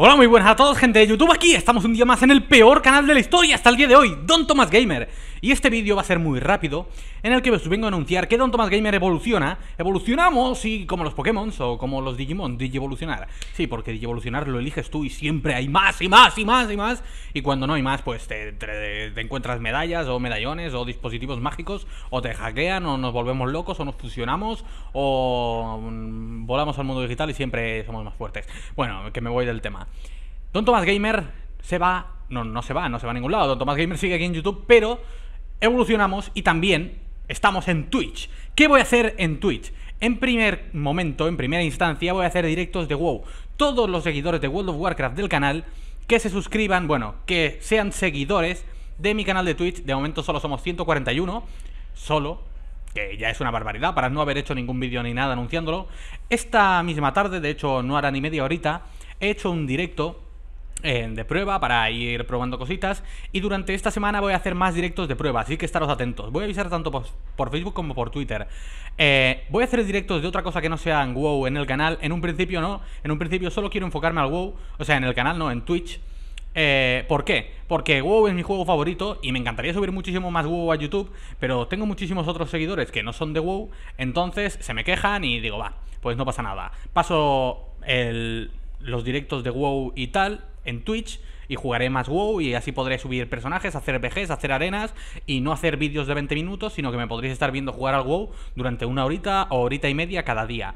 Hola, muy buenas a todos, gente de YouTube. Aquí estamos un día más en el peor canal de la historia hasta el día de hoy, Don Thomas Gamer. Y este vídeo va a ser muy rápido, en el que os vengo a anunciar que Don Thomas Gamer evoluciona. Evolucionamos, y como los Pokémon o como los Digimon, Digievolucionar. Sí, porque Digievolucionar lo eliges tú y siempre hay más y más y más y más. Y cuando no hay más, pues te, te encuentras medallas o medallones o dispositivos mágicos, o te hackean, o nos volvemos locos, o nos fusionamos, o mm, volamos al mundo digital y siempre somos más fuertes. Bueno, que me voy del tema. Don Tomás Gamer se va, no, no se va, no se va a ningún lado. Don Tomás Gamer sigue aquí en YouTube, pero evolucionamos y también estamos en Twitch. ¿Qué voy a hacer en Twitch? En primer momento, en primera instancia, voy a hacer directos de WoW. Todos los seguidores de World of Warcraft del canal que se suscriban, bueno, que sean seguidores de mi canal de Twitch. De momento solo somos 141, solo, que ya es una barbaridad para no haber hecho ningún vídeo ni nada anunciándolo. Esta misma tarde, de hecho no hará ni media horita, he hecho un directo de prueba para ir probando cositas y durante esta semana voy a hacer más directos de prueba, así que estaros atentos. Voy a avisar tanto por, Facebook como por Twitter. Eh, voy a hacer directos de otra cosa que no sea en WoW en el canal. En un principio no, en un principio solo quiero enfocarme al WoW, o sea, en el canal no, en Twitch. Eh, ¿Por qué? Porque WoW es mi juego favorito y me encantaría subir muchísimo más WoW a YouTube, pero tengo muchísimos otros seguidores que no son de WoW, entonces se me quejan y digo, va, pues no pasa nada. Paso los directos de WoW y tal en Twitch y jugaré más WoW y así podré subir personajes, hacer BGs, hacer arenas y no hacer vídeos de 20 minutos, sino que me podréis estar viendo jugar al WoW durante una horita o horita y media cada día.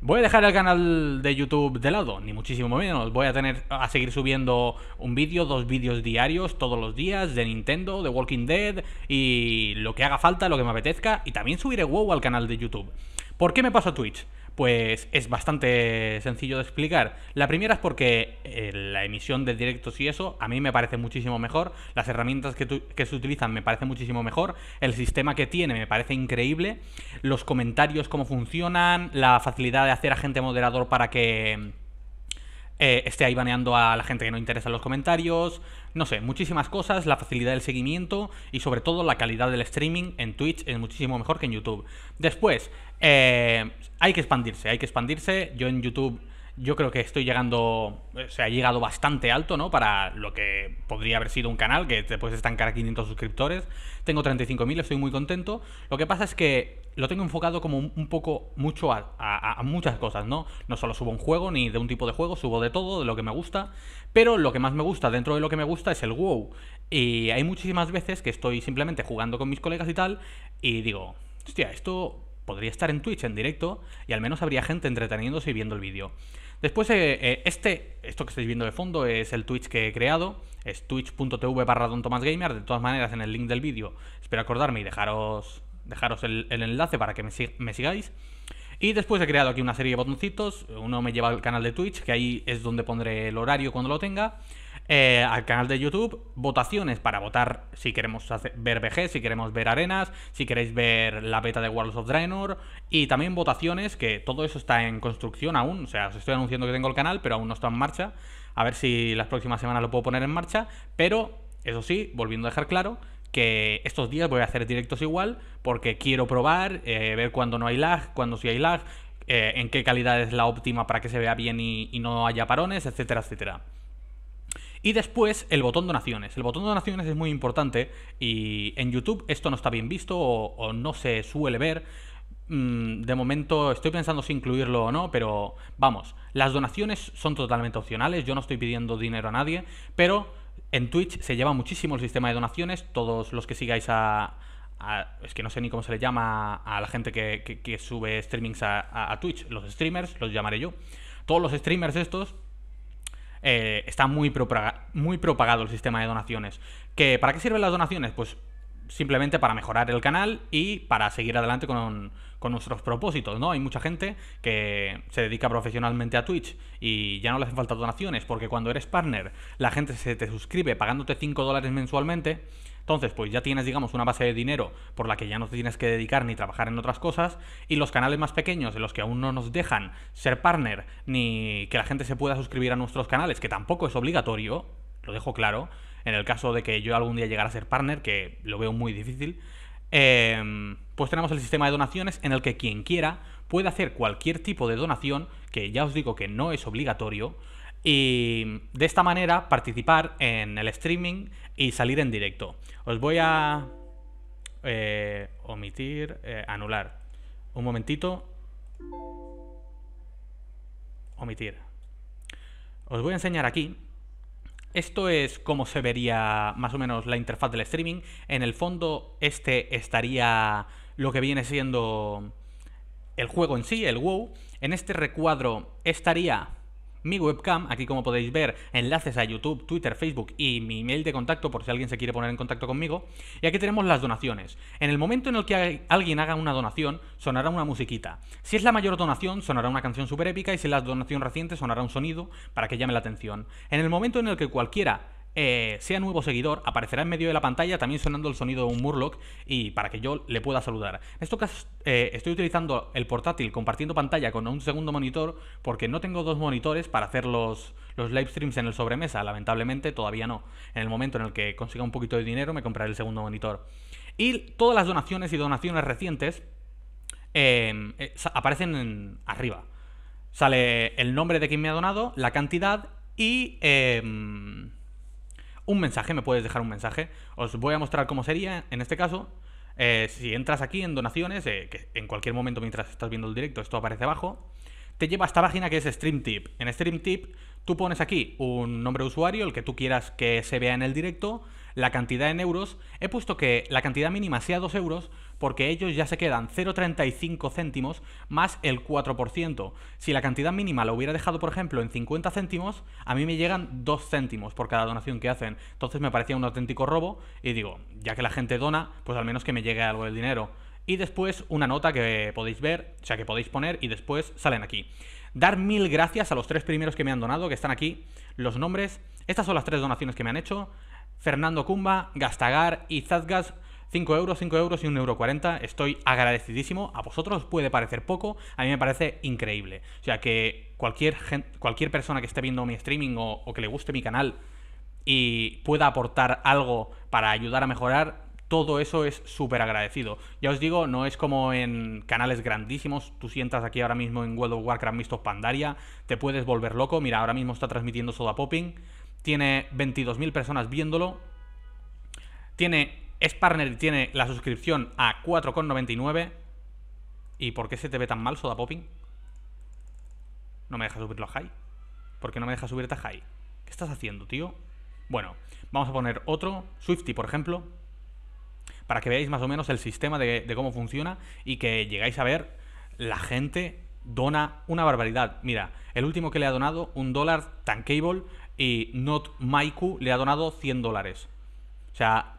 Voy a dejar el canal de YouTube de lado, ni muchísimo menos. Voy a tener a seguir subiendo un vídeo, dos vídeos diarios todos los días de Nintendo, de Walking Dead y lo que haga falta, lo que me apetezca. Y también subiré WoW al canal de YouTube. ¿Por qué me paso a Twitch? Pues es bastante sencillo de explicar. La primera es porque eh, la emisión de directos y eso a mí me parece muchísimo mejor. Las herramientas que, se utilizan me parece muchísimo mejor. El sistema que tiene me parece increíble. Los comentarios, cómo funcionan. La facilidad de hacer agente moderador para que eh, esté ahí baneando a la gente que no interesa los comentarios, no sé, muchísimas cosas, la facilidad del seguimiento y sobre todo la calidad del streaming en Twitch es muchísimo mejor que en YouTube. Después, eh, hay que expandirse, hay que expandirse. Yo en YouTube yo creo que estoy llegando, se ha llegado bastante alto, ¿no? Para lo que podría haber sido un canal, que después estancar a 500 suscriptores. Tengo 35.000, estoy muy contento. Lo que pasa es que lo tengo enfocado como un, poco mucho a, muchas cosas, ¿no? No solo subo un juego ni de un tipo de juego, subo de todo, de lo que me gusta. Pero lo que más me gusta dentro de lo que me gusta es el WoW. Y hay muchísimas veces que estoy simplemente jugando con mis colegas y tal, y digo, hostia, esto podría estar en Twitch en directo y al menos habría gente entreteniéndose y viendo el vídeo. Después, eh, eh, este, esto que estáis viendo de fondo es el Twitch que he creado, es twitch.tv barra Don Gamer, de todas maneras en el link del vídeo espero acordarme y dejaros, dejaros el, enlace para que me, me sigáis. Y después he creado aquí una serie de botoncitos, uno me lleva al canal de Twitch, que ahí es donde pondré el horario cuando lo tenga. Eh, al canal de YouTube, votaciones para votar si queremos ver BG, si queremos ver arenas, si queréis ver la beta de Worlds of Draenor y también votaciones, que todo eso está en construcción aún, o sea, os estoy anunciando que tengo el canal, pero aún no está en marcha, a ver si las próximas semanas lo puedo poner en marcha, pero eso sí, volviendo a dejar claro que estos días voy a hacer directos igual porque quiero probar, eh, ver cuándo no hay lag, cuándo sí hay lag, eh, en qué calidad es la óptima para que se vea bien y, y no haya parones, etcétera, etcétera. Y después el botón donaciones. El botón donaciones es muy importante y en YouTube esto no está bien visto o, no se suele ver. Mm, de momento estoy pensando si incluirlo o no, pero vamos, las donaciones son totalmente opcionales, yo no estoy pidiendo dinero a nadie, pero en Twitch se lleva muchísimo el sistema de donaciones, todos los que sigáis a... es que no sé ni cómo se le llama a la gente que, sube streamings a, a Twitch, los streamers, los llamaré yo. Todos los streamers estos eh, está muy, muy propagado el sistema de donaciones. ¿Que, ¿Para qué sirven las donaciones? Pues simplemente para mejorar el canal y para seguir adelante con, nuestros propósitos, ¿no? Hay mucha gente que se dedica profesionalmente a Twitch y ya no le hacen falta donaciones porque cuando eres partner la gente se te suscribe pagándote 5 dólares mensualmente entonces, pues ya tienes, digamos, una base de dinero por la que ya no te tienes que dedicar ni trabajar en otras cosas. Y los canales más pequeños, en los que aún no nos dejan ser partner, ni que la gente se pueda suscribir a nuestros canales, que tampoco es obligatorio, lo dejo claro, en el caso de que yo algún día llegara a ser partner, que lo veo muy difícil, em, pues tenemos el sistema de donaciones en el que quien quiera puede hacer cualquier tipo de donación, que ya os digo que no es obligatorio, y de esta manera participar en el streaming y salir en directo. Os voy a eh, omitir, eh, anular. Un momentito. Omitir. Os voy a enseñar aquí. Esto es como se vería más o menos la interfaz del streaming. En el fondo este estaría lo que viene siendo el juego en sí, el WoW. En este recuadro estaría mi webcam, aquí como podéis ver, enlaces a YouTube, Twitter, Facebook y mi email de contacto por si alguien se quiere poner en contacto conmigo. Y aquí tenemos las donaciones. En el momento en el que alguien haga una donación, sonará una musiquita. Si es la mayor donación, sonará una canción súper épica y si es la donación reciente, sonará un sonido para que llame la atención. En el momento en el que cualquiera eh, sea nuevo seguidor, aparecerá en medio de la pantalla también sonando el sonido de un Murloc y para que yo le pueda saludar. En esto caso eh, estoy utilizando el portátil compartiendo pantalla con un segundo monitor porque no tengo dos monitores para hacer los, los live streams en el sobremesa. Lamentablemente todavía no. En el momento en el que consiga un poquito de dinero me compraré el segundo monitor. Y todas las donaciones y donaciones recientes em, eh, aparecen arriba. Sale el nombre de quien me ha donado, la cantidad y... Un mensaje, me puedes dejar un mensaje. Os voy a mostrar cómo sería en este caso. Eh, si entras aquí en donaciones, eh, que en cualquier momento mientras estás viendo el directo esto aparece abajo, te lleva a esta página que es StreamTip. En StreamTip tú pones aquí un nombre de usuario, el que tú quieras que se vea en el directo, la cantidad en euros. He puesto que la cantidad mínima sea 2 euros porque ellos ya se quedan 0,35 céntimos más el 4%. Si la cantidad mínima la hubiera dejado, por ejemplo, en 50 céntimos, a mí me llegan 2 céntimos por cada donación que hacen. Entonces me parecía un auténtico robo y digo, ya que la gente dona, pues al menos que me llegue algo del dinero. Y después una nota que podéis ver, o sea, que podéis poner y después salen aquí. Dar mil gracias a los tres primeros que me han donado, que están aquí, los nombres. Estas son las tres donaciones que me han hecho. Fernando Cumba, Gastagar y Zadgas 5 euros, 5 euros y 1,40 euro. 40. Estoy agradecidísimo. A vosotros puede parecer poco, a mí me parece increíble. O sea que cualquier, cualquier persona que esté viendo mi streaming o, o que le guste mi canal y pueda aportar algo para ayudar a mejorar, todo eso es súper agradecido. Ya os digo, no es como en canales grandísimos. Tú sientas aquí ahora mismo en World of Warcraft Mistos Pandaria, te puedes volver loco. Mira, ahora mismo está transmitiendo Soda Popping. Tiene 22.000 personas viéndolo. Tiene y tiene la suscripción a 4,99. ¿Y por qué se te ve tan mal, Soda Popping? No me deja subirlo a high. ¿Por qué no me deja subirte a high? ¿Qué estás haciendo, tío? Bueno, vamos a poner otro, Swifty, por ejemplo, para que veáis más o menos el sistema de, de cómo funciona y que llegáis a ver la gente dona una barbaridad. Mira, el último que le ha donado un dólar Tankable y Not Maiku le ha donado 100 dólares. O sea,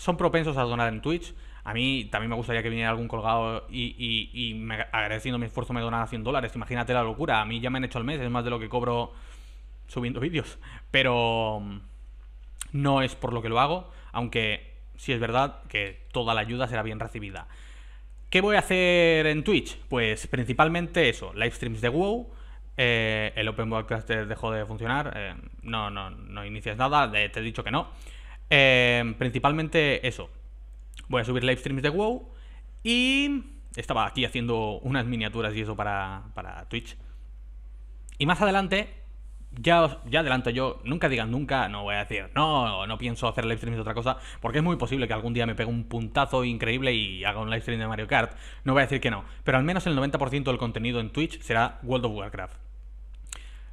son propensos a donar en Twitch. A mí también me gustaría que viniera algún colgado y, me, agradeciendo mi esfuerzo me donara 100 dólares. Imagínate la locura. A mí ya me han hecho el mes, es más de lo que cobro subiendo vídeos. Pero mm, no es por lo que lo hago, aunque sí es verdad que toda la ayuda será bien recibida. ¿Qué voy a hacer en Twitch? Pues principalmente eso, live streams de WoW. Eh, el Open Broadcaster dejó de funcionar. Eh, no, no, no inicias nada, te he dicho que no. Em, principalmente eso. Voy a subir live streams de WoW y estaba aquí haciendo unas miniaturas y eso para, para Twitch. Y más adelante, ya, ya adelanto yo, nunca digan nunca, no voy a decir, no, no pienso hacer live streams de otra cosa, porque es muy posible que algún día me pegue un puntazo increíble y haga un live stream de Mario Kart. No voy a decir que no, pero al menos el 90% del contenido en Twitch será World of Warcraft.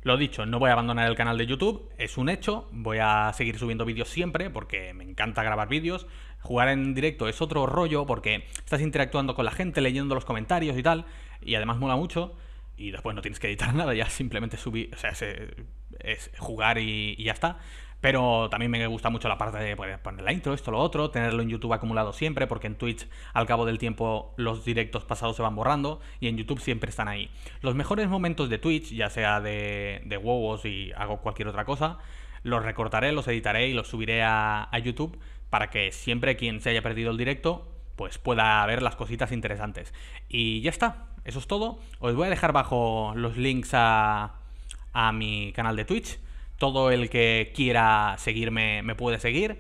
Lo dicho, no voy a abandonar el canal de YouTube, es un hecho, voy a seguir subiendo vídeos siempre porque me encanta grabar vídeos. Jugar en directo es otro rollo porque estás interactuando con la gente, leyendo los comentarios y tal, y además mola mucho. Y después no tienes que editar nada, ya simplemente subir, o sea, es, jugar y ya está. Pero también me gusta mucho la parte de pues, poner la intro, esto, lo otro, tenerlo en YouTube acumulado siempre, porque en Twitch al cabo del tiempo los directos pasados se van borrando y en YouTube siempre están ahí. Los mejores momentos de Twitch, ya sea de, de huevos y hago cualquier otra cosa, los recortaré, los editaré y los subiré a, a YouTube para que siempre quien se haya perdido el directo pues pueda ver las cositas interesantes. Y ya está, eso es todo. Os voy a dejar bajo los links a, a mi canal de Twitch todo el que quiera seguirme me puede seguir.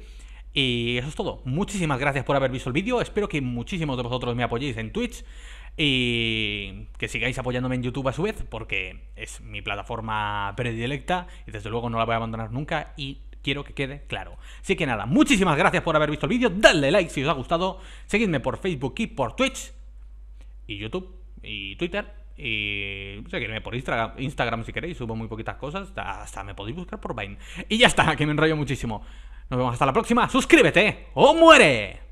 Y eso es todo. Muchísimas gracias por haber visto el vídeo. Espero que muchísimos de vosotros me apoyéis en Twitch. Y que sigáis apoyándome en YouTube a su vez, porque es mi plataforma predilecta y desde luego no la voy a abandonar nunca y quiero que quede claro. Así que nada, muchísimas gracias por haber visto el vídeo, dadle like si os ha gustado, seguidme por Facebook y por Twitch y YouTube y Twitter y seguidme por Instagram, Instagram si queréis, subo muy poquitas cosas, hasta me podéis buscar por Vine. Y ya está, que me enrollo muchísimo. Nos vemos hasta la próxima, suscríbete o muere.